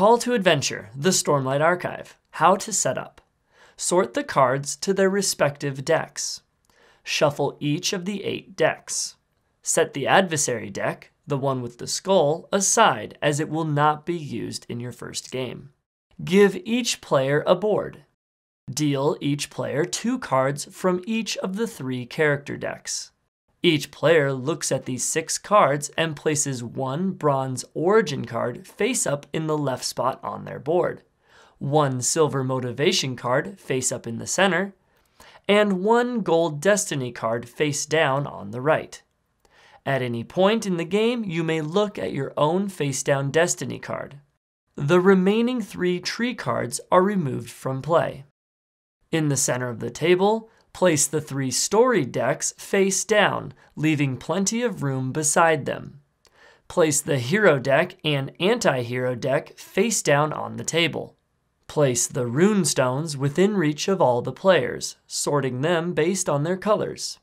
Call to Adventure, the Stormlight Archive. How to set up. Sort the cards to their respective decks. Shuffle each of the eight decks. Set the adversary deck, the one with the skull, aside as it will not be used in your first game. Give each player a board. Deal each player two cards from each of the three character decks. Each player looks at these six cards and places one bronze origin card face up in the left spot on their board, one silver motivation card face up in the center, and one gold destiny card face down on the right. At any point in the game, you may look at your own face down destiny card. The remaining three tree cards are removed from play. In the center of the table, place the three story decks face down, leaving plenty of room beside them. Place the hero deck and anti hero deck face down on the table. Place the rune stones within reach of all the players, sorting them based on their colors.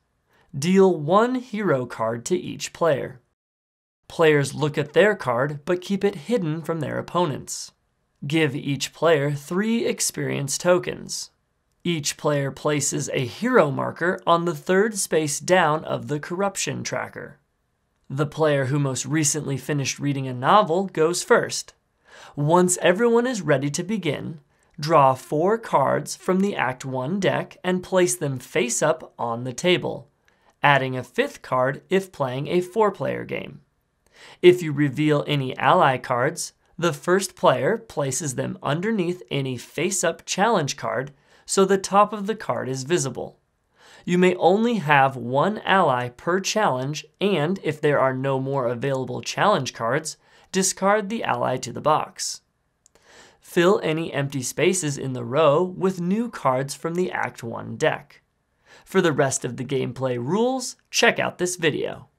Deal one hero card to each player. Players look at their card but keep it hidden from their opponents. Give each player three experience tokens. Each player places a hero marker on the third space down of the corruption tracker. The player who most recently finished reading a novel goes first. Once everyone is ready to begin, draw four cards from the Act 1 deck and place them face up on the table, adding a fifth card if playing a four player game. If you reveal any ally cards, the first player places them underneath any face up challenge card so the top of the card is visible. You may only have one ally per challenge, and if there are no more available challenge cards, discard the ally to the box. Fill any empty spaces in the row with new cards from the Act 1 deck. For the rest of the gameplay rules, check out this video.